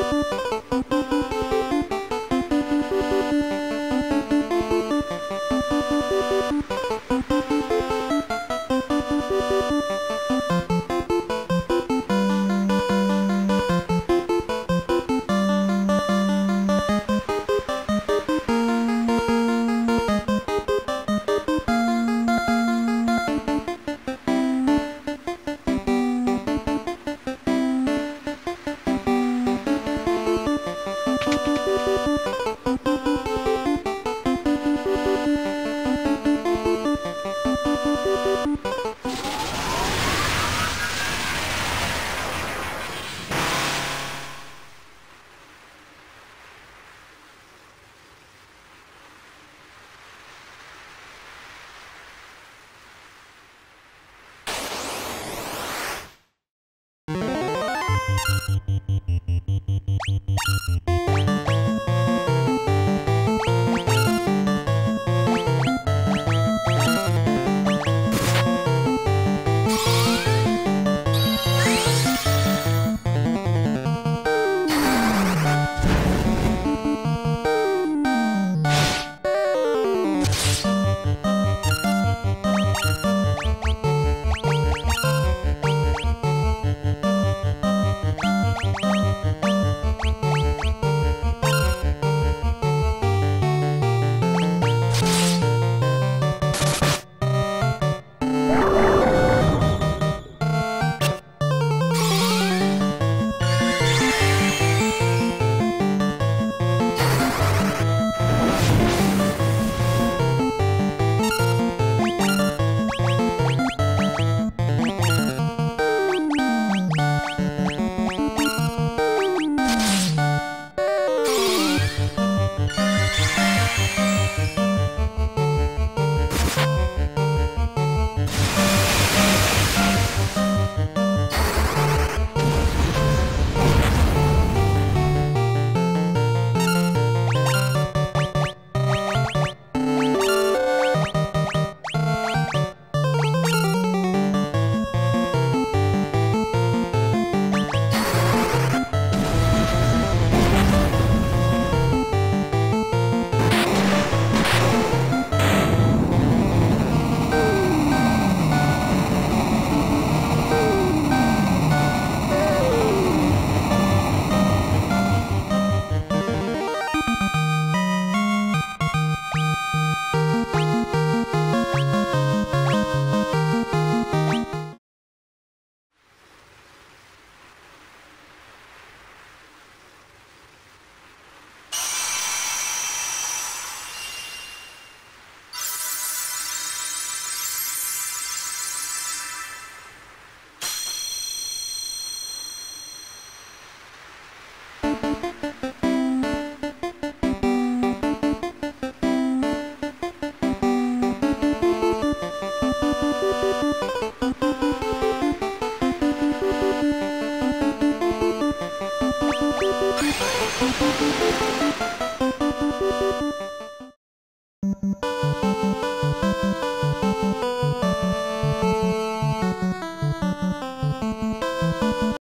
Música Thank you.